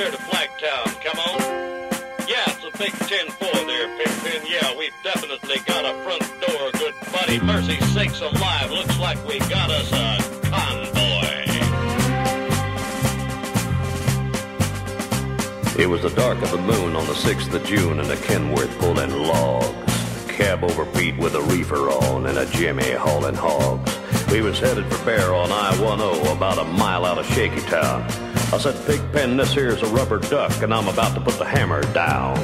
there to Flagtown. Come on. Yeah, it's a big 10-4 there, Pigpen. Yeah, we've definitely got a front door, good buddy. Mercy sakes alive. Looks like we got us a convoy. It was the dark of the moon on the 6th of June, and the Kenworth pulling logs. Cab over Pete with a reefer on, and a Jimmy hauling hogs. We was headed for Bear on I-10, about a mile out of Shaky Town. I said, Pigpen, this here's a rubber duck, and I'm about to put the hammer down.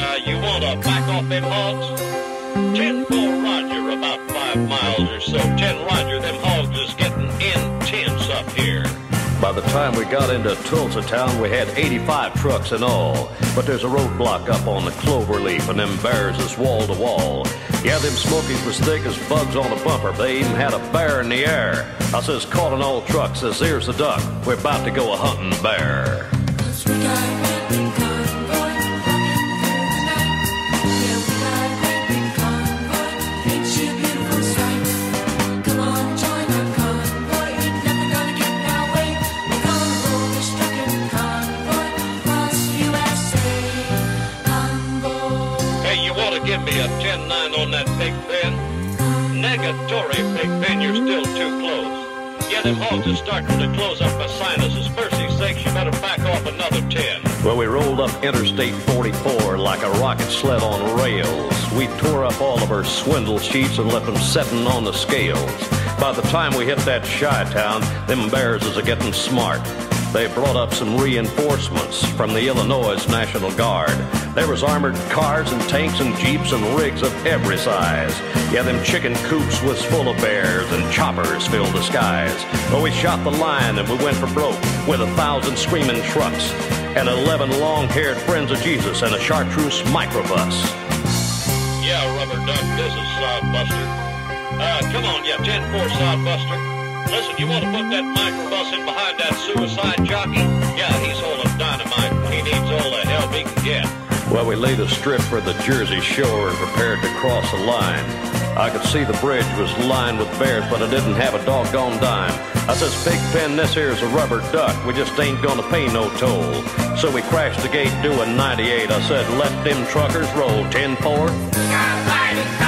Duck, uh, you want to back off them hogs? 10-4 Roger, about five miles or so. 10 Roger, them hogs is getting intense up here. By the time we got into Tulsa town, we had 85 trucks in all. But there's a roadblock up on the cloverleaf, and them bears is wall to wall. Yeah, them smokies was thick as bugs on a bumper. They even had a bear in the air. I says, caught an old truck, says, here's the duck. We're about to go a hunting bear. Me a 10-9 on that Big Ben? Negatory, Big Ben, you're still too close. Them hogs is starting to close up my sinuses. Mercy's sakes, you better back off another 10. Well, we rolled up Interstate 44 like a rocket sled on rails. We tore up all of our swindle sheets and left them setting on the scales. By the time we hit that shy town, them bears is a getting smart. They brought up some reinforcements from the Illinois National Guard. There was armored cars and tanks and jeeps and rigs of every size. Yeah, them chicken coops was full of bears and choppers filled the skies. Well, we shot the line and we went for broke with a thousand screaming trucks and eleven long-haired friends of Jesus and a chartreuse microbus. Yeah, Rubber Duck, this is Sodbuster. Uh, come on, yeah, 10-4 Sodbuster. Listen, you want to put that microbus in behind that suicide jockey? Yeah, he's full of dynamite. He needs all the help he can get. Well, we laid a strip for the Jersey shore and prepared to cross the line. I could see the bridge was lined with bears, but I didn't have a doggone dime. I says, Pigpen, this here's a rubber duck. We just ain't gonna pay no toll. So we crashed the gate doing 98. I said, let them truckers roll 10-4.